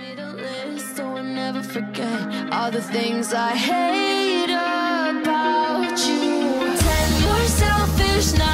made a list so I never forget all the things I hate about you. Pretend you're selfish now.